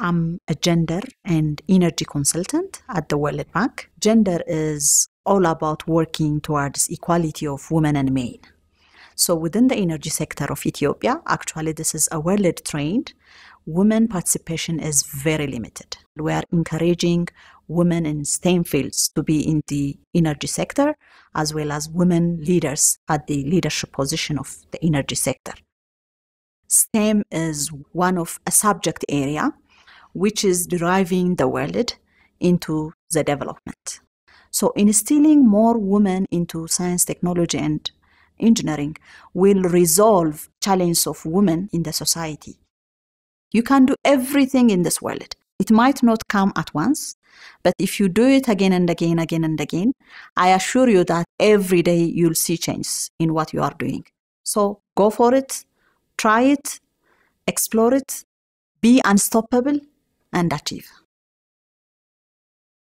I'm a gender and energy consultant at the World Bank. Gender is all about working towards equality of women and men. So within the energy sector of Ethiopia, actually this is a world trend. Women participation is very limited. We are encouraging women in STEM fields to be in the energy sector, as well as women leaders at the leadership position of the energy sector. STEM is one of a subject area which is driving the world into the development. So instilling more women into science, technology, and engineering will resolve challenges of women in the society. You can do everything in this world. It might not come at once, but if you do it again and again, again and again, I assure you that every day you'll see changes in what you are doing. So go for it, try it, explore it, be unstoppable, and achieve.